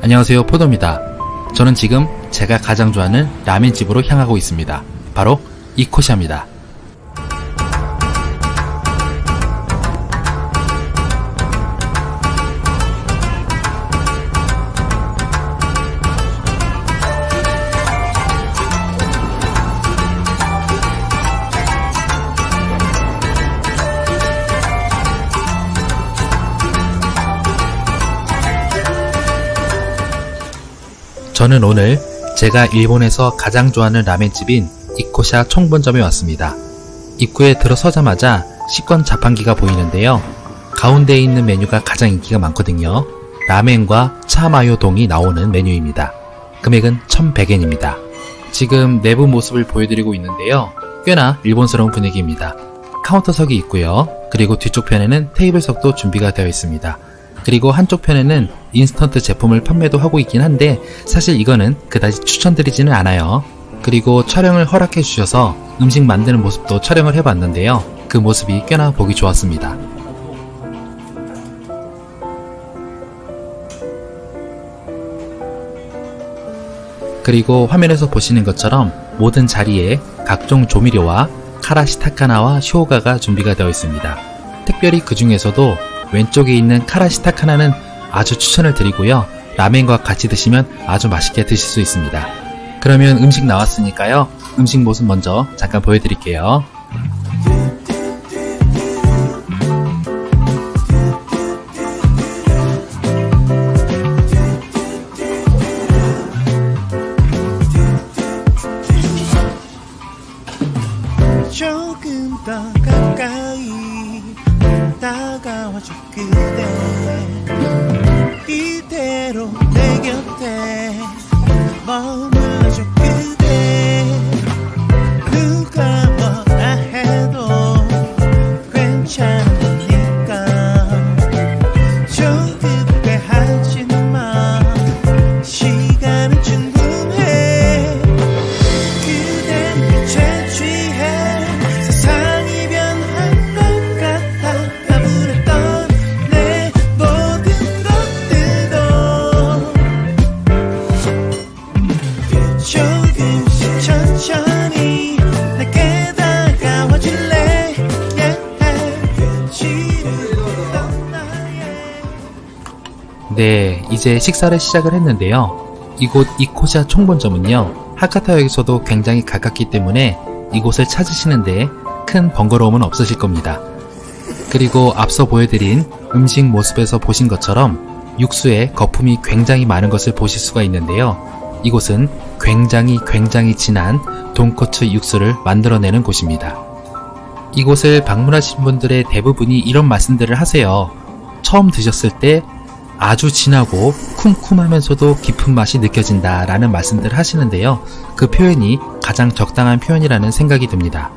안녕하세요 포도입니다. 저는 지금 제가 가장 좋아하는 라멘집으로 향하고 있습니다. 바로 이코샤입니다. 저는 오늘 제가 일본에서 가장 좋아하는 라멘집인 이코샤 총본점에 왔습니다. 입구에 들어서자마자 식권 자판기가 보이는데요. 가운데에 있는 메뉴가 가장 인기가 많거든요. 라멘과 차마요동이 나오는 메뉴입니다. 금액은 1100엔입니다. 지금 내부 모습을 보여드리고 있는데요. 꽤나 일본스러운 분위기입니다. 카운터석이 있고요. 그리고 뒤쪽 편에는 테이블석도 준비가 되어 있습니다. 그리고 한쪽 편에는 인스턴트 제품을 판매도 하고 있긴 한데 사실 이거는 그다지 추천드리지는 않아요. 그리고 촬영을 허락해 주셔서 음식 만드는 모습도 촬영을 해봤는데요. 그 모습이 꽤나 보기 좋았습니다. 그리고 화면에서 보시는 것처럼 모든 자리에 각종 조미료와 카라시타카나와 쇼가가 준비가 되어 있습니다. 특별히 그 중에서도 왼쪽에 있는 카라시타카나는 아주 추천을 드리고요. 라멘과 같이 드시면 아주 맛있게 드실 수 있습니다. 그러면 음식 나왔으니까요. 음식 모습 먼저 잠깐 보여드릴게요. 조금 더 가까이 다가와줘 그대. 이대로 내 곁에 네, 이제 식사를 시작을 했는데요. 이곳 이코샤 총본점은요, 하카타역에서도 굉장히 가깝기 때문에 이곳을 찾으시는데 큰 번거로움은 없으실 겁니다. 그리고 앞서 보여드린 음식 모습에서 보신 것처럼 육수에 거품이 굉장히 많은 것을 보실 수가 있는데요. 이곳은 굉장히 굉장히 진한 돈코츠 육수를 만들어내는 곳입니다. 이곳을 방문하신 분들의 대부분이 이런 말씀들을 하세요. 처음 드셨을 때 아주 진하고 쿰쿰하면서도 깊은 맛이 느껴진다 라는 말씀들을 하시는데요. 그 표현이 가장 적당한 표현이라는 생각이 듭니다.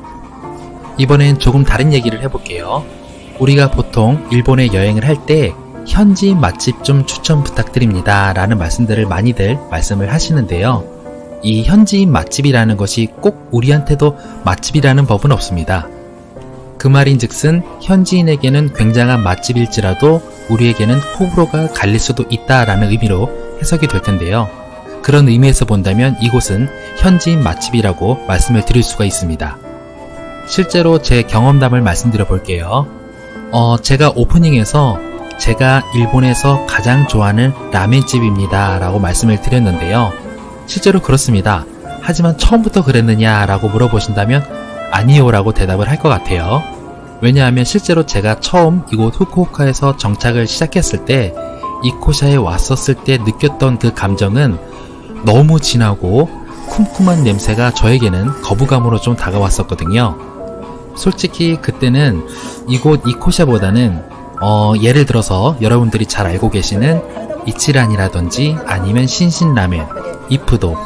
이번엔 조금 다른 얘기를 해볼게요. 우리가 보통 일본에 여행을 할 때 현지 맛집 좀 추천 부탁드립니다 라는 말씀들을 많이들 말씀을 하시는데요. 이 현지인 맛집이라는 것이 꼭 우리한테도 맛집이라는 법은 없습니다. 그 말인 즉슨 현지인에게는 굉장한 맛집일지라도 우리에게는 호불호가 갈릴 수도 있다라는 의미로 해석이 될 텐데요. 그런 의미에서 본다면 이곳은 현지인 맛집이라고 말씀을 드릴 수가 있습니다. 실제로 제 경험담을 말씀드려 볼게요. 어, 제가 오프닝에서 제가 일본에서 가장 좋아하는 라멘집입니다 라고 말씀을 드렸는데요. 실제로 그렇습니다. 하지만 처음부터 그랬느냐 라고 물어보신다면 아니요 라고 대답을 할 것 같아요. 왜냐하면 실제로 제가 처음 이곳 후쿠오카에서 정착을 시작했을 때 이코샤에 왔었을 때 느꼈던 그 감정은 너무 진하고 쿰쿰한 냄새가 저에게는 거부감으로 좀 다가왔었거든요. 솔직히 그때는 이곳 이코샤보다는 어, 예를 들어서 여러분들이 잘 알고 계시는 이치란이라든지 아니면 신신라멘, 이프도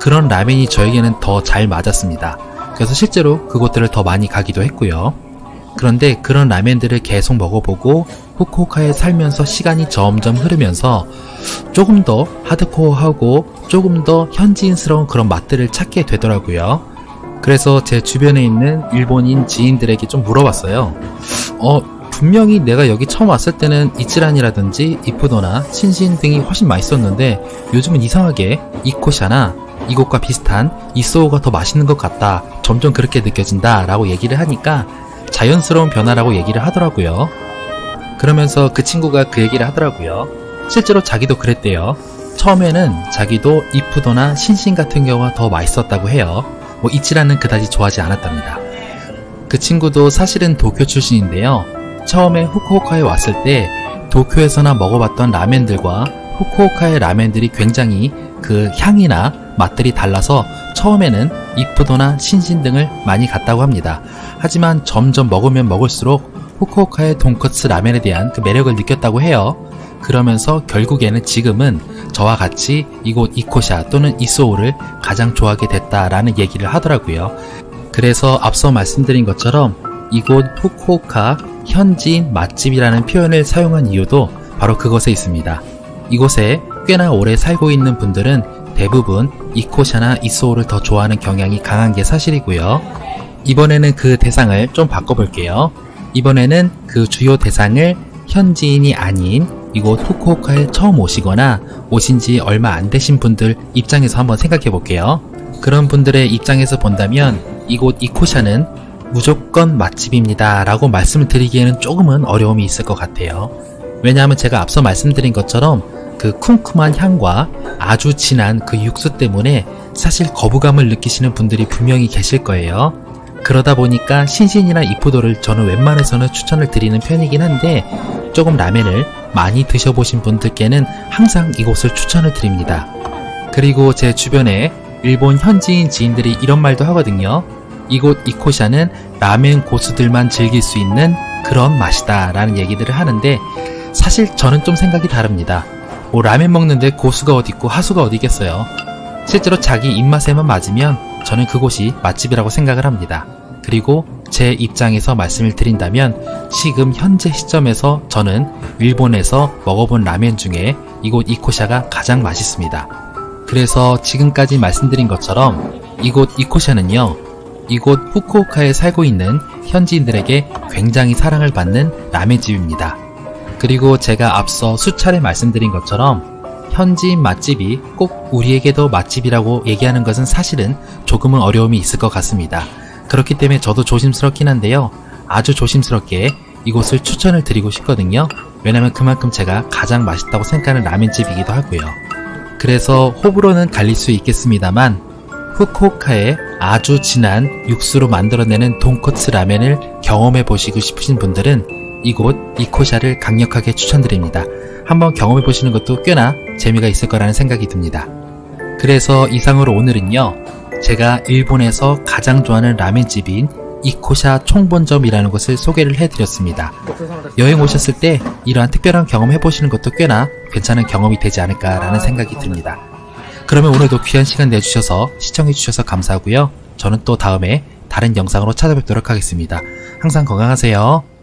그런 라멘이 저에게는 더 잘 맞았습니다. 그래서 실제로 그곳들을 더 많이 가기도 했고요. 그런데 그런 라멘들을 계속 먹어보고 후쿠오카에 살면서 시간이 점점 흐르면서 조금 더 하드코어하고 조금 더 현지인스러운 그런 맛들을 찾게 되더라고요. 그래서 제 주변에 있는 일본인 지인들에게 좀 물어봤어요. 어, 분명히 내가 여기 처음 왔을 때는 이치란이라든지 이푸도나 신신 등이 훨씬 맛있었는데 요즘은 이상하게 이코샤나 이곳과 비슷한 이소우가 더 맛있는 것 같다. 점점 그렇게 느껴진다. 라고 얘기를 하니까 자연스러운 변화라고 얘기를 하더라고요. 그러면서 그 친구가 그 얘기를 하더라고요. 실제로 자기도 그랬대요. 처음에는 자기도 이푸도나 신신 같은 경우가 더 맛있었다고 해요. 뭐 이치라는 그다지 좋아하지 않았답니다. 그 친구도 사실은 도쿄 출신인데요. 처음에 후쿠오카에 왔을 때 도쿄에서나 먹어봤던 라멘들과 후쿠오카의 라멘들이 굉장히 그 향이나 맛들이 달라서 처음에는 이푸도나 신신 등을 많이 갔다고 합니다. 하지만 점점 먹으면 먹을수록 후쿠오카의 돈커츠 라멘에 대한 그 매력을 느꼈다고 해요. 그러면서 결국에는 지금은 저와 같이 이곳 이코샤 또는 이소우를 가장 좋아하게 됐다라는 얘기를 하더라고요. 그래서 앞서 말씀드린 것처럼 이곳 후쿠오카 현지인 맛집이라는 표현을 사용한 이유도 바로 그것에 있습니다. 이곳에 꽤나 오래 살고 있는 분들은 대부분 이코샤나 이소우를 더 좋아하는 경향이 강한 게 사실이고요. 이번에는 그 대상을 좀 바꿔볼게요. 이번에는 그 주요 대상을 현지인이 아닌 이곳 후쿠오카에 처음 오시거나 오신 지 얼마 안 되신 분들 입장에서 한번 생각해 볼게요. 그런 분들의 입장에서 본다면 이곳 이코샤는 무조건 맛집입니다 라고 말씀을 드리기에는 조금은 어려움이 있을 것 같아요. 왜냐하면 제가 앞서 말씀드린 것처럼 그 쿰쿰한 향과 아주 진한 그 육수 때문에 사실 거부감을 느끼시는 분들이 분명히 계실 거예요. 그러다 보니까 신신이나 이푸도를 저는 웬만해서는 추천을 드리는 편이긴 한데 조금 라멘을 많이 드셔보신 분들께는 항상 이곳을 추천을 드립니다. 그리고 제 주변에 일본 현지인 지인들이 이런 말도 하거든요. 이곳 이코샤는 라멘 고수들만 즐길 수 있는 그런 맛이다 라는 얘기들을 하는데 사실 저는 좀 생각이 다릅니다. 뭐 라멘 먹는데 고수가 어딨고 하수가 어디겠어요. 실제로 자기 입맛에만 맞으면 저는 그곳이 맛집이라고 생각을 합니다. 그리고 제 입장에서 말씀을 드린다면 지금 현재 시점에서 저는 일본에서 먹어본 라면 중에 이곳 이코샤가 가장 맛있습니다. 그래서 지금까지 말씀드린 것처럼 이곳 이코샤는요, 이곳 후쿠오카에 살고 있는 현지인들에게 굉장히 사랑을 받는 라멘집입니다. 그리고 제가 앞서 수차례 말씀드린 것처럼 현지인 맛집이 꼭 우리에게도 맛집이라고 얘기하는 것은 사실은 조금은 어려움이 있을 것 같습니다. 그렇기 때문에 저도 조심스럽긴 한데요. 아주 조심스럽게 이곳을 추천을 드리고 싶거든요. 왜냐면 그만큼 제가 가장 맛있다고 생각하는 라면집이기도 하고요. 그래서 호불호는 갈릴 수 있겠습니다만 후쿠오카의 아주 진한 육수로 만들어내는 돈코츠 라면을 경험해 보시고 싶으신 분들은 이곳 이코샤를 강력하게 추천드립니다. 한번 경험해 보시는 것도 꽤나 재미가 있을 거라는 생각이 듭니다. 그래서 이상으로 오늘은요. 제가 일본에서 가장 좋아하는 라멘집인 이코샤 총본점이라는 곳을 소개를 해드렸습니다. 여행 오셨을 때 이러한 특별한 경험 해보시는 것도 꽤나 괜찮은 경험이 되지 않을까라는 생각이 듭니다. 그러면 오늘도 귀한 시간 내주셔서 시청해주셔서 감사하고요. 저는 또 다음에 다른 영상으로 찾아뵙도록 하겠습니다. 항상 건강하세요.